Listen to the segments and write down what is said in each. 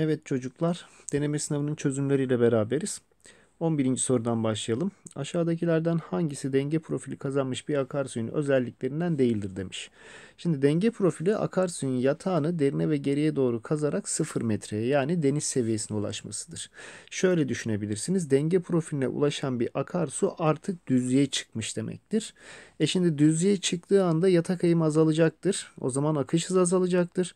Evet çocuklar, deneme sınavının çözümleriyle beraberiz. 11. sorudan başlayalım. Aşağıdakilerden hangisi denge profili kazanmış bir akarsuyun özelliklerinden değildir demiş. Şimdi denge profili akarsuyun yatağını derine ve geriye doğru kazarak 0 metreye yani deniz seviyesine ulaşmasıdır. Şöyle düşünebilirsiniz. Denge profiline ulaşan bir akarsu artık düzlüğe çıkmış demektir. E şimdi düzlüğe çıktığı anda yatak eğimi azalacaktır. O zaman akış hızı azalacaktır.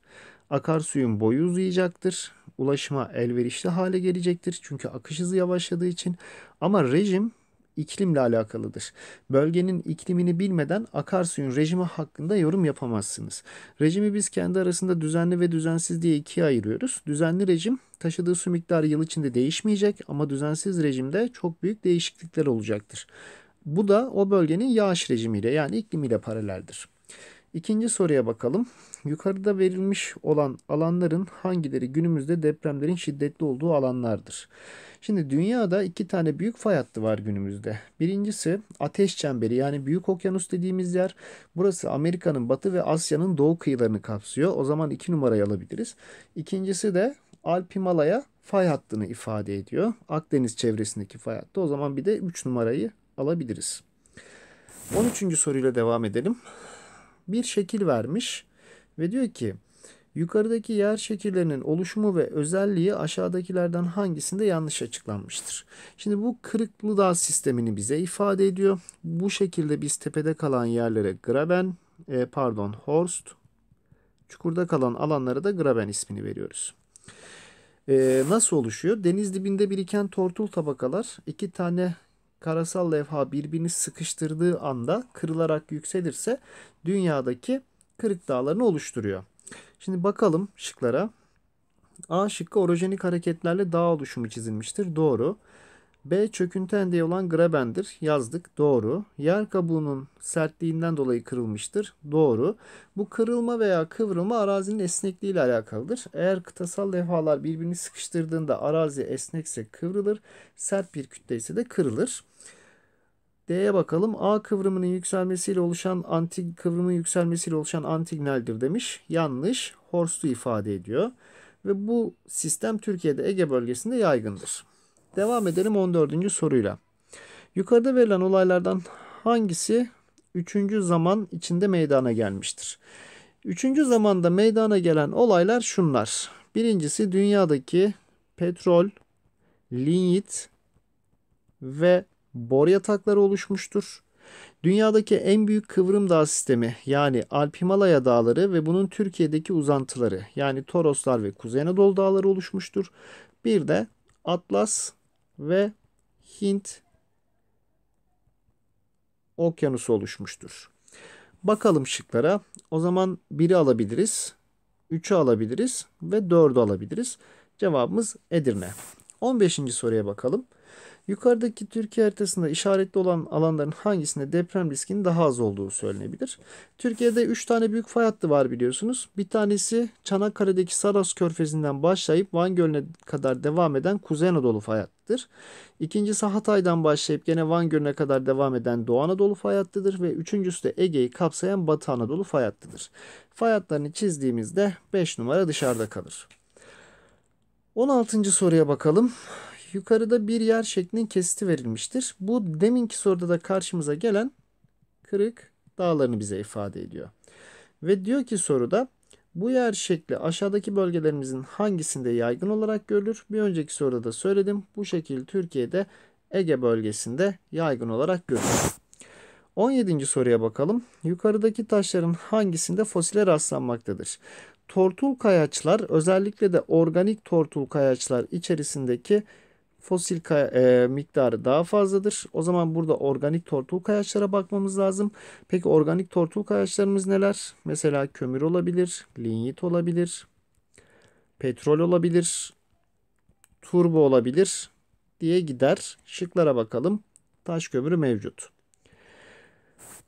Akarsuyun boyu uzayacaktır ulaşıma elverişli hale gelecektir. Çünkü akış hızı yavaşladığı için. Ama rejim iklimle alakalıdır. Bölgenin iklimini bilmeden akarsuyun rejimi hakkında yorum yapamazsınız. Rejimi biz kendi arasında düzenli ve düzensiz diye ikiye ayırıyoruz. Düzenli rejim taşıdığı su miktarı yıl içinde değişmeyecek ama düzensiz rejimde çok büyük değişiklikler olacaktır. Bu da o bölgenin yağış rejimiyle yani iklimiyle paraleldir. İkinci soruya bakalım. Yukarıda verilmiş olan alanların hangileri günümüzde depremlerin şiddetli olduğu alanlardır? Şimdi dünyada iki tane büyük fay hattı var günümüzde. Birincisi ateş çemberi yani büyük okyanus dediğimiz yer. Burası Amerika'nın batı ve Asya'nın doğu kıyılarını kapsıyor. O zaman iki numarayı alabiliriz. İkincisi de Alp Himalaya fay hattını ifade ediyor. Akdeniz çevresindeki fay hattı. O zaman bir de 3 numarayı alabiliriz. 13. soruyla devam edelim bir şekil vermiş ve diyor ki yukarıdaki yer şekillerinin oluşumu ve özelliği aşağıdakilerden hangisinde yanlış açıklanmıştır? Şimdi bu kırıklı dağ sistemini bize ifade ediyor. Bu şekilde biz tepede kalan yerlere graben, e, pardon horst, çukurda kalan alanlara da graben ismini veriyoruz. E, nasıl oluşuyor? Deniz dibinde biriken tortul tabakalar iki tane karasal levha birbirini sıkıştırdığı anda kırılarak yükselirse dünyadaki kırık dağlarını oluşturuyor. Şimdi bakalım şıklara. A şıkkı orojenik hareketlerle dağ oluşumu çizilmiştir. Doğru. B çöküntü endeği olan grabendir. Yazdık. Doğru. Yer kabuğunun sertliğinden dolayı kırılmıştır. Doğru. Bu kırılma veya kıvrılma arazinin esnekliği ile alakalıdır. Eğer kıtasal levhalar birbirini sıkıştırdığında arazi esnekse kıvrılır. Sert bir kütle ise de kırılır. D'ye bakalım. A kıvrımının yükselmesiyle oluşan anti kıvrımın yükselmesiyle oluşan antignaldir demiş. Yanlış. Horst'u ifade ediyor. Ve bu sistem Türkiye'de Ege bölgesinde yaygındır. Devam edelim 14. soruyla. Yukarıda verilen olaylardan hangisi 3. zaman içinde meydana gelmiştir? 3. zamanda meydana gelen olaylar şunlar. Birincisi dünyadaki petrol, linyit ve bor yatakları oluşmuştur. Dünyadaki en büyük kıvrım dağ sistemi yani Alp Himalaya dağları ve bunun Türkiye'deki uzantıları yani Toroslar ve Kuzey Anadolu dağları oluşmuştur. Bir de Atlas ve Hint okyanusu oluşmuştur. Bakalım şıklara. O zaman 1'i alabiliriz, 3'ü alabiliriz ve 4'ü alabiliriz. Cevabımız Edirne. 15. soruya bakalım. Yukarıdaki Türkiye haritasında işaretli olan alanların hangisinde deprem riskinin daha az olduğu söylenebilir. Türkiye'de 3 tane büyük fay hattı var biliyorsunuz. Bir tanesi Çanakkale'deki Saros Körfezi'nden başlayıp Van Gölü'ne kadar devam eden Kuzey Anadolu fay hattıdır. İkincisi Hatay'dan başlayıp gene Van Gölü'ne kadar devam eden Doğu Anadolu fay hattıdır ve üçüncüsü de Ege'yi kapsayan Batı Anadolu fay hattıdır. Fay hatlarını çizdiğimizde 5 numara dışarıda kalır. 16. soruya bakalım yukarıda bir yer şeklinin kesiti verilmiştir. Bu deminki soruda da karşımıza gelen kırık dağlarını bize ifade ediyor. Ve diyor ki soruda bu yer şekli aşağıdaki bölgelerimizin hangisinde yaygın olarak görülür? Bir önceki soruda da söyledim. Bu şekil Türkiye'de Ege bölgesinde yaygın olarak görülür. 17. soruya bakalım. Yukarıdaki taşların hangisinde fosiller rastlanmaktadır? Tortul kayaçlar özellikle de organik tortul kayaçlar içerisindeki fosil e, miktarı daha fazladır. O zaman burada organik tortul kayaçlara bakmamız lazım. Peki organik tortul kayaçlarımız neler? Mesela kömür olabilir, linyit olabilir, petrol olabilir, turbo olabilir diye gider. Şıklara bakalım. Taş kömürü mevcut.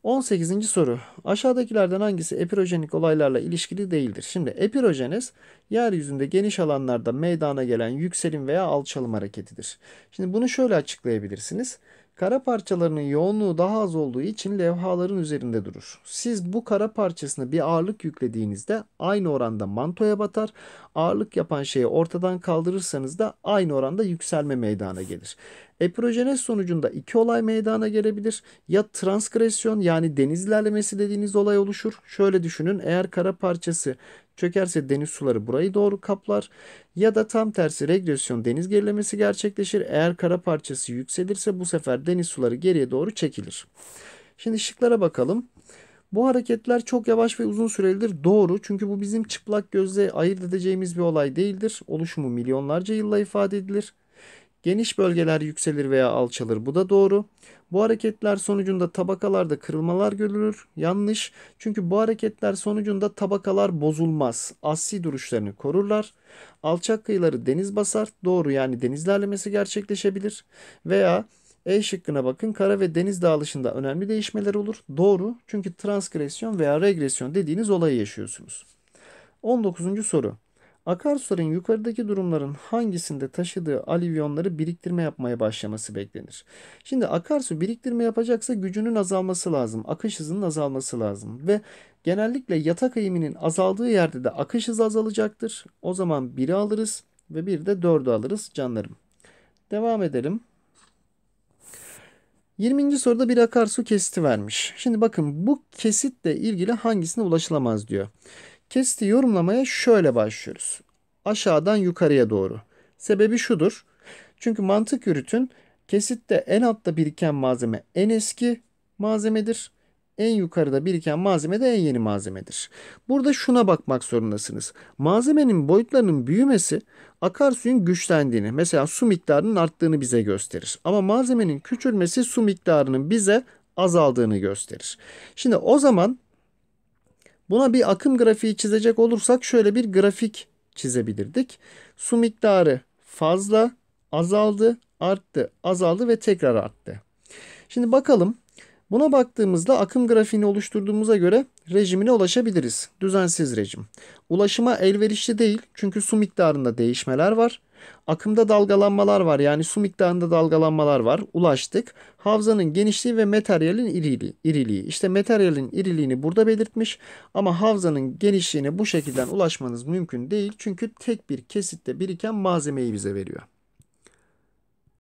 18. soru. Aşağıdakilerden hangisi epirojenik olaylarla ilişkili değildir? Şimdi epirojeniz yeryüzünde geniş alanlarda meydana gelen yükselim veya alçalım hareketidir. Şimdi bunu şöyle açıklayabilirsiniz. Kara parçalarının yoğunluğu daha az olduğu için levhaların üzerinde durur. Siz bu kara parçasına bir ağırlık yüklediğinizde aynı oranda mantoya batar. Ağırlık yapan şeyi ortadan kaldırırsanız da aynı oranda yükselme meydana gelir. Epirojenez sonucunda iki olay meydana gelebilir. Ya transgresyon yani deniz ilerlemesi dediğiniz olay oluşur. Şöyle düşünün eğer kara parçası çökerse deniz suları burayı doğru kaplar. Ya da tam tersi regresyon deniz gerilemesi gerçekleşir. Eğer kara parçası yükselirse bu sefer deniz suları geriye doğru çekilir. Şimdi şıklara bakalım. Bu hareketler çok yavaş ve uzun sürelidir. Doğru. Çünkü bu bizim çıplak gözle ayırt edeceğimiz bir olay değildir. Oluşumu milyonlarca yılla ifade edilir. Geniş bölgeler yükselir veya alçalır. Bu da doğru. Bu hareketler sonucunda tabakalarda kırılmalar görülür. Yanlış. Çünkü bu hareketler sonucunda tabakalar bozulmaz. Asli duruşlarını korurlar. Alçak kıyıları deniz basar. Doğru yani deniz ilerlemesi gerçekleşebilir. Veya E şıkkına bakın. Kara ve deniz dağılışında önemli değişmeler olur. Doğru. Çünkü transgresyon veya regresyon dediğiniz olayı yaşıyorsunuz. 19. soru. Akarsuların yukarıdaki durumların hangisinde taşıdığı alivyonları biriktirme yapmaya başlaması beklenir? Şimdi akarsu biriktirme yapacaksa gücünün azalması lazım. Akış hızının azalması lazım. Ve genellikle yatak eğiminin azaldığı yerde de akış hızı azalacaktır. O zaman 1'i alırız ve bir de 4'ü alırız canlarım. Devam edelim. 20. soruda bir akarsu kesiti vermiş. Şimdi bakın bu kesitle ilgili hangisine ulaşılamaz diyor. Kesiti yorumlamaya şöyle başlıyoruz. Aşağıdan yukarıya doğru. Sebebi şudur. Çünkü mantık yürütün kesitte en altta biriken malzeme en eski malzemedir. En yukarıda biriken malzeme de en yeni malzemedir. Burada şuna bakmak zorundasınız. Malzemenin boyutlarının büyümesi akarsuyun güçlendiğini, mesela su miktarının arttığını bize gösterir. Ama malzemenin küçülmesi su miktarının bize azaldığını gösterir. Şimdi o zaman Buna bir akım grafiği çizecek olursak şöyle bir grafik çizebilirdik. Su miktarı fazla, azaldı, arttı, azaldı ve tekrar arttı. Şimdi bakalım. Buna baktığımızda akım grafiğini oluşturduğumuza göre rejimine ulaşabiliriz. Düzensiz rejim. Ulaşıma elverişli değil çünkü su miktarında değişmeler var. Akımda dalgalanmalar var yani su miktarında dalgalanmalar var. Ulaştık. Havzanın genişliği ve materyalin iriliği. İşte materyalin iriliğini burada belirtmiş ama havzanın genişliğine bu şekilde ulaşmanız mümkün değil. Çünkü tek bir kesitte biriken malzemeyi bize veriyor.